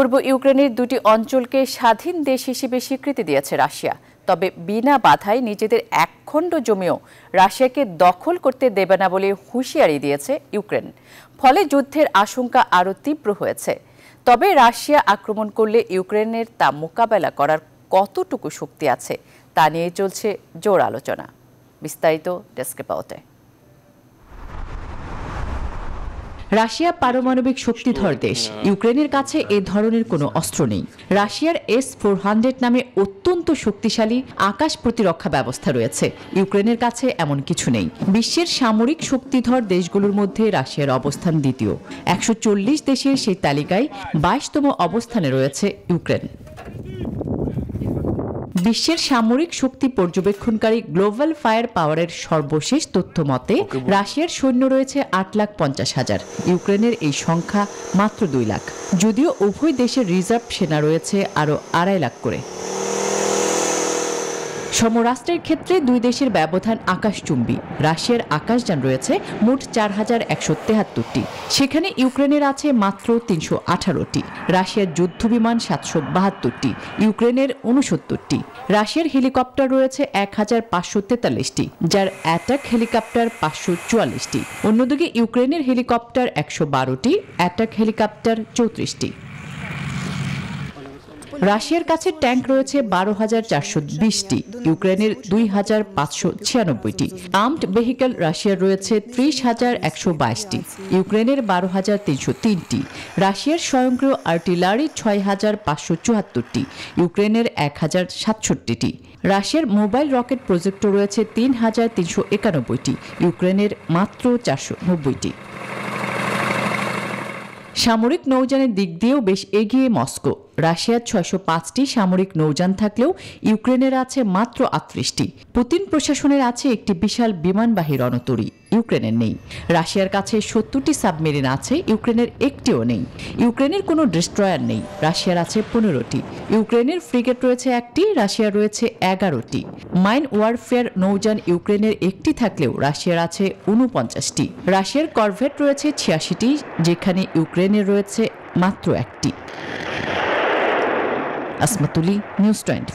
পূর্ব ইউক্রেনের দুটি অঞ্চলকে স্বাধীন দেশ হিসেবে স্বীকৃতি দিয়েছে রাশিয়া। তবে বিনা বাধায় নিজেদের একখণ্ড জমিও রাশিয়াকে দখল করতে দেবে না বলে হুঁশিয়ারি দিয়েছে ইউক্রেন। ফলে যুদ্ধের আশঙ্কা আরও তীব্র হয়েছে। তবে রাশিয়া আক্রমণ করলে ইউক্রেনের তা মোকাবেলা করার কতটুকু শক্তি আছে তা নিয়ে চলছে জোর আলোচনা। বিস্তারিত ডেস্কে পাওতে রাশিয়া পারমাণবিক শক্তিধর দেশ। ইউক্রেনের কাছে এ ধরনের কোনো অস্ত্র নেই। রাশিয়ার এস ফোর হান্ড্রেড নামে অত্যন্ত শক্তিশালী আকাশ প্রতিরক্ষা ব্যবস্থা রয়েছে। ইউক্রেনের কাছে এমন কিছু নেই। বিশ্বের সামরিক শক্তিধর দেশগুলোর মধ্যে রাশিয়ার অবস্থান দ্বিতীয়। একশো চল্লিশ দেশের সেই তালিকায় বাইশতম অবস্থানে রয়েছে ইউক্রেন। বিশ্বের সামরিক শক্তি পর্যবেক্ষণকারী গ্লোবাল ফায়ার পাওয়ারের সর্বশেষ তথ্য মতে রাশিয়ার সৈন্য রয়েছে আট লাখ পঞ্চাশ হাজার। ইউক্রেনের এই সংখ্যা মাত্র দুই লাখ। যদিও উভয় দেশের রিজার্ভ সেনা রয়েছে আরও আড়াই লাখ করে। সমরাষ্ট্রের ক্ষেত্রে দুই দেশের ব্যবধান আকাশচুম্বী। রাশিয়ার আকাশযান রয়েছে মোট চার হাজার একশো তেহাত্তরটি। সেখানে ইউক্রেনের আছে মাত্র তিনশো আঠারোটি। রাশিয়ার যুদ্ধবিমান সাতশো বাহাত্তরটি। ইউক্রেনের উনসত্তরটি রাশিয়ার হেলিকপ্টার রয়েছে এক হাজার পাঁচশো তেতাল্লিশটি, যার অ্যাটাক হেলিকপ্টার পাঁচশো চুয়াল্লিশটি। অন্যদিকে ইউক্রেনের হেলিকপ্টার একশো বারোটি, অ্যাটাক হেলিকপ্টার চৌত্রিশটি। রাশিয়ার কাছে ট্যাঙ্ক রয়েছে বারো হাজার চারশো বিশটি, ইউক্রেনের দুই হাজার পাঁচশো ছিয়ানব্বইটি, আর্মড ভেহিকেল রাশিয়ার রয়েছে ত্রিশ হাজার একশো বাইশটি, ইউক্রেনের বারো হাজার তিনশো তিনটি, রাশিয়ার স্বয়ংক্রিয় আর্টিলারি ছয় হাজার পাঁচশো চুয়াত্তরটি, ইউক্রেনের এক হাজার সাতষট্টিটি, রাশিয়ার মোবাইল রকেট প্রজেক্টর রয়েছে তিন হাজার তিনশো একানব্বইটি, ইউক্রেনের মাত্র চারশো নব্বইটি। সামরিক নৌযানের দিক দিয়েও বেশ এগিয়ে মস্কো। রাশিয়ার ছয়শো পাঁচটি সামরিক নৌযান থাকলেও ইউক্রেনের আছে মাত্র আটত্রিশটি। পুতিন প্রশাসনের আছে একটি বিশাল বিমানবাহী রণতরী। ইউক্রেনের নেই। রাশিয়ার কাছে সত্তরটি সাবমেরিন আছে, ইউক্রেনের একটিও নেই। ইউক্রেনের কোনো ডিস্ট্রয়ার নেই, রাশিয়ার আছে পনেরোটি। ইউক্রেনের ফ্রিগেট রয়েছে একটি, রাশিয়ার রয়েছে এগারোটি। মাইন ওয়ারফেয়ার নৌযান ইউক্রেনের একটি থাকলেও রাশিয়ার আছে উনপঞ্চাশটি রাশিয়ার করভেট রয়েছে ছিয়াশিটি, যেখানে ইউক্রেনের রয়েছে মাত্র একটি। আসমাতুলি নিউজ টোয়েন্টি